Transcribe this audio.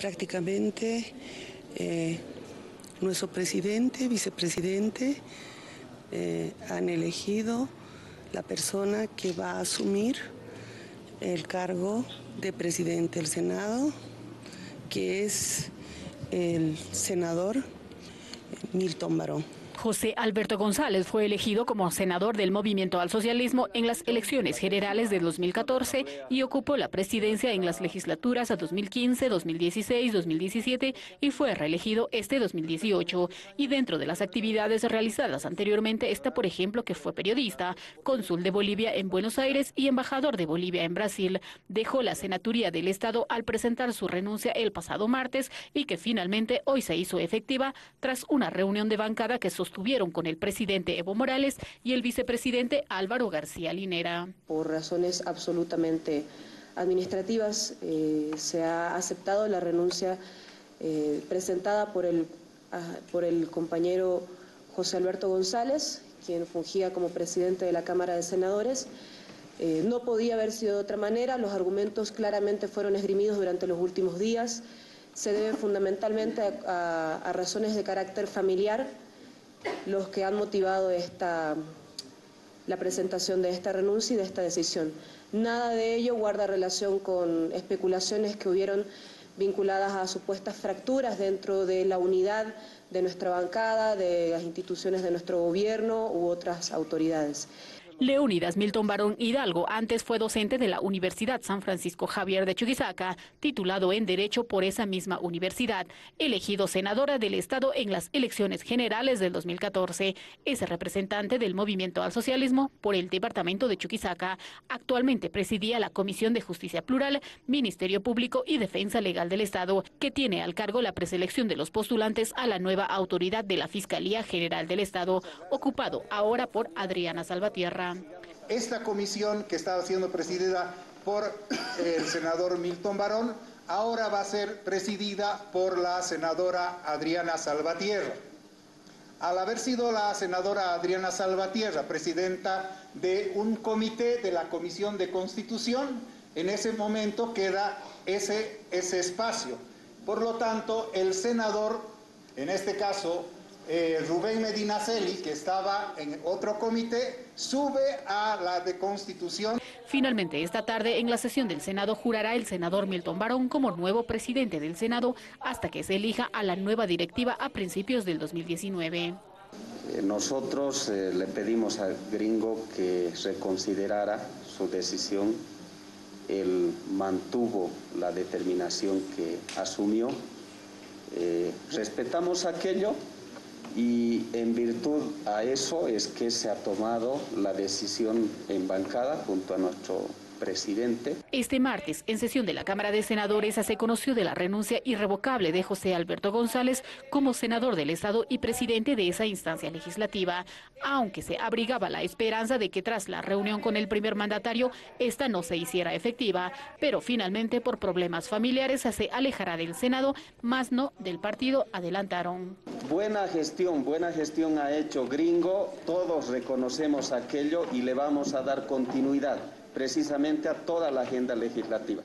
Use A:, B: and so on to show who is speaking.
A: prácticamente eh, nuestro presidente, vicepresidente, eh, han elegido la persona que va a asumir el cargo de presidente del Senado, que es el senador Milton Barón.
B: José Alberto González fue elegido como senador del Movimiento al Socialismo en las elecciones generales de 2014 y ocupó la presidencia en las legislaturas a 2015, 2016, 2017 y fue reelegido este 2018. Y dentro de las actividades realizadas anteriormente está, por ejemplo, que fue periodista, cónsul de Bolivia en Buenos Aires y embajador de Bolivia en Brasil. Dejó la senaturía del Estado al presentar su renuncia el pasado martes y que finalmente hoy se hizo efectiva tras una reunión de bancada que sostuvo estuvieron con el presidente Evo Morales y el vicepresidente Álvaro García Linera.
C: Por razones absolutamente administrativas eh, se ha aceptado la renuncia eh, presentada por el, ah, por el compañero José Alberto González, quien fungía como presidente de la Cámara de Senadores. Eh, no podía haber sido de otra manera, los argumentos claramente fueron esgrimidos durante los últimos días, se debe fundamentalmente a razones de carácter familiar los que han motivado esta, la presentación de esta renuncia y de esta decisión. Nada de ello guarda relación con especulaciones que hubieron vinculadas a supuestas fracturas dentro de la unidad de nuestra bancada, de las instituciones de nuestro gobierno u otras autoridades.
B: Leónidas Milton Barón Hidalgo antes fue docente de la Universidad San Francisco Javier de Chuquisaca, titulado en Derecho por esa misma universidad, elegido senadora del Estado en las elecciones generales del 2014. Es representante del Movimiento al Socialismo por el Departamento de Chuquisaca. Actualmente presidía la Comisión de Justicia Plural, Ministerio Público y Defensa Legal del Estado, que tiene al cargo la preselección de los postulantes a la nueva autoridad de la Fiscalía General del Estado, ocupado ahora por Adriana Salvatierra.
D: Esta comisión que estaba siendo presidida por el senador Milton Barón, ahora va a ser presidida por la senadora Adriana Salvatierra. Al haber sido la senadora Adriana Salvatierra presidenta de un comité de la Comisión de Constitución, en ese momento queda ese, ese espacio. Por lo tanto, el senador, en este caso eh, Rubén Medina Celi, que estaba en otro comité, sube a la de Constitución.
B: Finalmente, esta tarde, en la sesión del Senado, jurará el senador Milton Barón como nuevo presidente del Senado hasta que se elija a la nueva directiva a principios del 2019.
E: Eh, nosotros eh, le pedimos al gringo que reconsiderara su decisión. Él mantuvo la determinación que asumió. respetamos aquello, y en virtud a eso es que se ha tomado la decisión en bancada junto a nuestro presidente.
B: Este martes, en sesión de la Cámara de Senadores, se conoció de la renuncia irrevocable de José Alberto González como senador del Estado y presidente de esa instancia legislativa, aunque se abrigaba la esperanza de que tras la reunión con el primer mandatario, esta no se hiciera efectiva, pero finalmente por problemas familiares se alejará del Senado, más no del partido, adelantaron.
E: Buena gestión, buena gestión ha hecho Gringo, todos reconocemos aquello y le vamos a dar continuidad precisamente a toda la agenda legislativa.